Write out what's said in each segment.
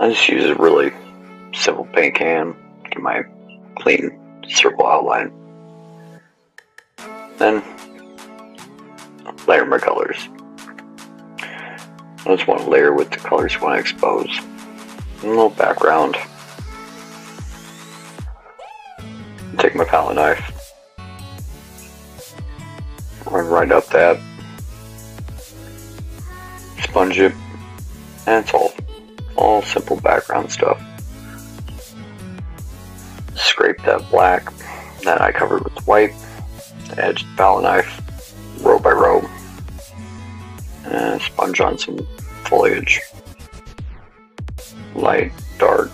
I just use a really simple paint can, get my clean circle outline. Then layer my colors. I just want to layer with the colors you want to expose. a little background. Take my palette knife. Run right up that. Sponge it. And it's all, all simple background stuff. Scrape that black. that I covered with white. Edge palette knife. Row by row. And sponge on some foliage. Light, dark.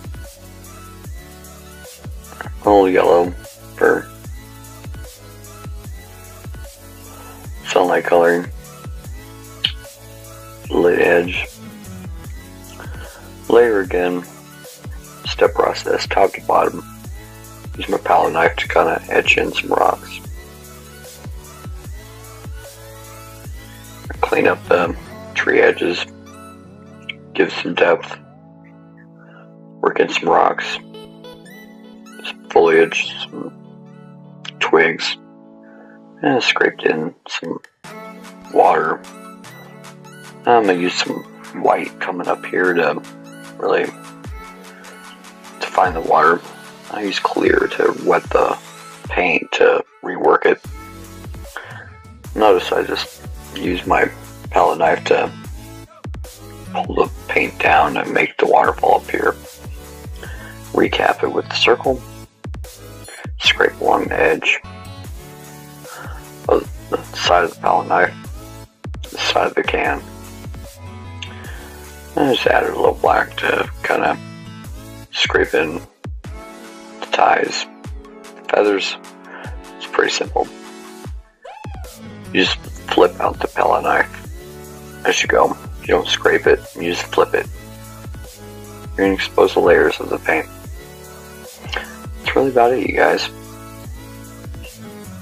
A little yellow for sunlight coloring. Lit edge. Layer again. Step process, top to bottom. Use my palette knife to kind of etch in some rocks. Clean up the tree edges. Give some depth. Work in some rocks. Some foliage, some twigs. And I scraped in some water. I'm gonna use some white coming up here to really to find the water. I use clear to wet the paint to rework it. Notice I just use my palette knife to pull the paint down and make the waterfall appear. Recap it with the circle. Scrape along the edge of the side of the palette knife, the side of the can. I just added a little black to kind of scrape in the ties, feathers. It's pretty simple. You just flip out the palette knife as you go. You don't scrape it, you just flip it. You're to expose the layers of the paint. That's really about it, you guys.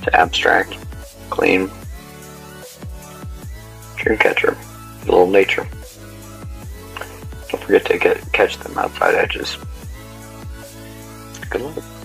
To abstract, clean, dream catcher, a little nature. Forget to get, catch them outside edges. Good luck.